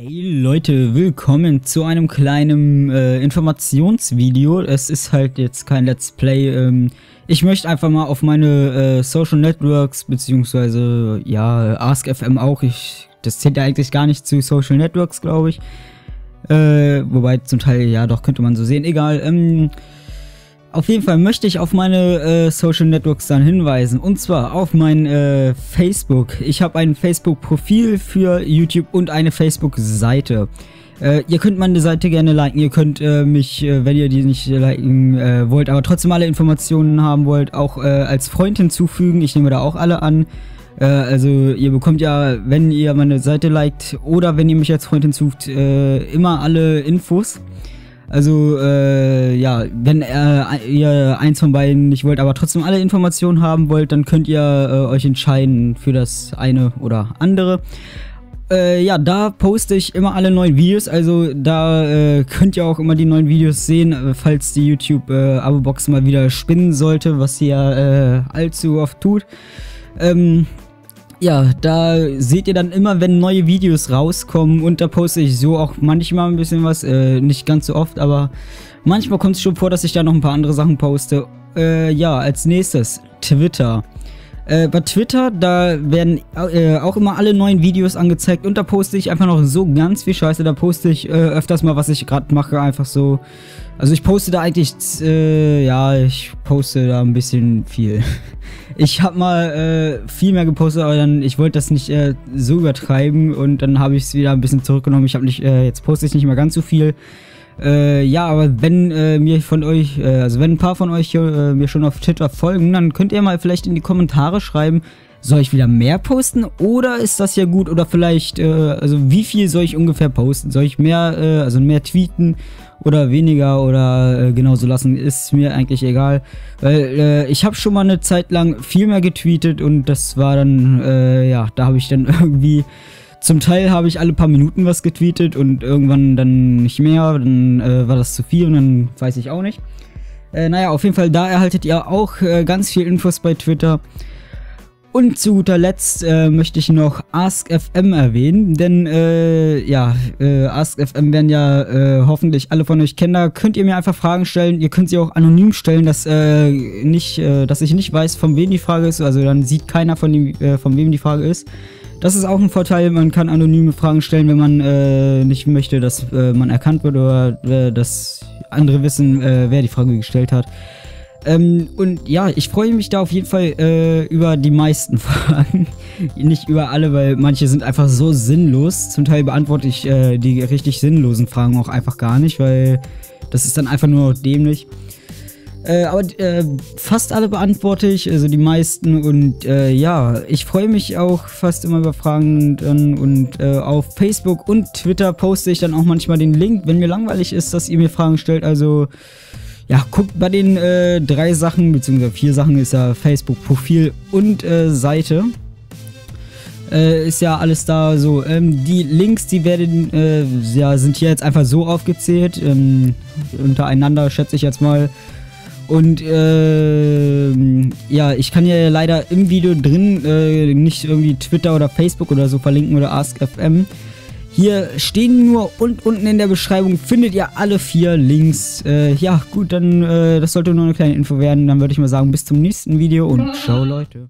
Hey Leute, willkommen zu einem kleinen äh, Informationsvideo. Es ist halt jetzt kein Let's Play. Ähm, ich möchte einfach mal auf meine äh, Social Networks, beziehungsweise ja, AskFM auch. Ich, das zählt ja eigentlich gar nicht zu Social Networks, glaube ich. Äh, wobei zum Teil, ja doch, könnte man so sehen. Egal, ähm, auf jeden Fall möchte ich auf meine äh, Social Networks dann hinweisen. Und zwar auf mein äh, Facebook. Ich habe ein Facebook-Profil für YouTube und eine Facebook-Seite. Äh, ihr könnt meine Seite gerne liken. Ihr könnt äh, mich, äh, wenn ihr die nicht liken äh, wollt, aber trotzdem alle Informationen haben wollt, auch als Freund hinzufügen. Ich nehme da auch alle an. also ihr bekommt ja, wenn ihr meine Seite liked oder wenn ihr mich als Freund hinzufügt, immer alle Infos. Also, äh, ja, wenn äh, ihr eins von beiden nicht wollt, aber trotzdem alle Informationen haben wollt, dann könnt ihr äh, euch entscheiden für das eine oder andere. Äh, ja, da poste ich immer alle neuen Videos, also da äh, könnt ihr auch immer die neuen Videos sehen, äh, falls die YouTube-Abo-Box mal wieder spinnen sollte, was sie ja allzu oft tut. Ähm, ja, da seht ihr dann immer, wenn neue Videos rauskommen und da poste ich so auch manchmal ein bisschen was, äh, nicht ganz so oft, aber manchmal kommt es schon vor, dass ich da noch ein paar andere Sachen poste. Äh, ja, als nächstes Twitter. Äh, bei Twitter, da werden äh, auch immer alle neuen Videos angezeigt und da poste ich einfach noch so ganz viel Scheiße. Da poste ich äh, öfters mal, was ich gerade mache, einfach so. Also ich poste da eigentlich, äh, ja, ich poste da ein bisschen viel. Ich habe mal äh, viel mehr gepostet, aber dann, ich wollte das nicht äh, so übertreiben und dann habe ich es wieder ein bisschen zurückgenommen. Ich habe nicht, jetzt poste ich nicht mehr ganz so viel. Äh, ja, aber wenn äh, mir von euch, äh, also wenn ein paar von euch äh, mir schon auf Twitter folgen, dann könnt ihr mal vielleicht in die Kommentare schreiben, soll ich wieder mehr posten oder ist das ja gut oder vielleicht, äh, also wie viel soll ich ungefähr posten? Soll ich mehr, äh, also mehr tweeten oder weniger oder genauso lassen? Ist mir eigentlich egal, weil ich habe schon mal eine Zeit lang viel mehr getweetet und das war dann, ja, da habe ich dann irgendwie zum Teil habe ich alle paar Minuten was getweetet und irgendwann dann nicht mehr, dann äh, war das zu viel und dann weiß ich auch nicht. Äh, naja, auf jeden Fall, da erhaltet ihr auch äh, ganz viel Infos bei Twitter. Und zu guter Letzt äh, möchte ich noch AskFM erwähnen, denn äh, ja, äh, AskFM werden ja äh, hoffentlich alle von euch kennen. Da könnt ihr mir einfach Fragen stellen. Ihr könnt sie auch anonym stellen, dass äh, nicht, äh, dass ich nicht weiß, von wem die Frage ist. Also dann sieht keiner von, dem, äh, von wem die Frage ist. Das ist auch ein Vorteil, man kann anonyme Fragen stellen, wenn man äh, nicht möchte, dass äh, man erkannt wird oder äh, dass andere wissen, äh, wer die Frage gestellt hat. Ähm, und ja, ich freue mich da auf jeden Fall äh, über die meisten Fragen. nicht über alle, weil manche sind einfach so sinnlos. Zum Teil beantworte ich äh, die richtig sinnlosen Fragen auch einfach gar nicht, weil das ist dann einfach nur dämlich. Äh, aber äh, fast alle beantworte ich, also die meisten. Und äh, ja, ich freue mich auch fast immer über Fragen dann. Und äh, auf Facebook und Twitter poste ich dann auch manchmal den Link, wenn mir langweilig ist, dass ihr mir Fragen stellt. Also ja, guckt bei den äh, drei Sachen, beziehungsweise vier Sachen ist ja Facebook-Profil und äh, Seite. ist ja alles da so. Ähm, die Links, die werden, ja, sind hier jetzt einfach so aufgezählt. Ähm, untereinander schätze ich jetzt mal. Und äh, ja, ich kann ja leider im Video drin äh, nicht irgendwie Twitter oder Facebook oder so verlinken oder AskFM. Hier stehen nur und unten in der Beschreibung findet ihr alle vier Links. Äh, ja, gut, dann äh, das sollte nur eine kleine Info werden. Dann würde ich mal sagen, bis zum nächsten Video und ciao Leute.